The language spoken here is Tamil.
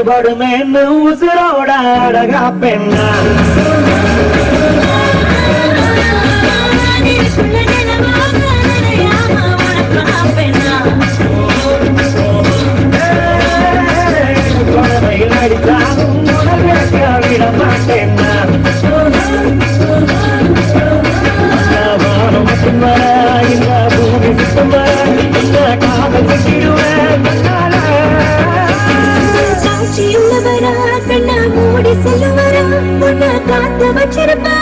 கொடுமேன்னு உசுரோட அழகா பெண்ணா. Dapat cerita.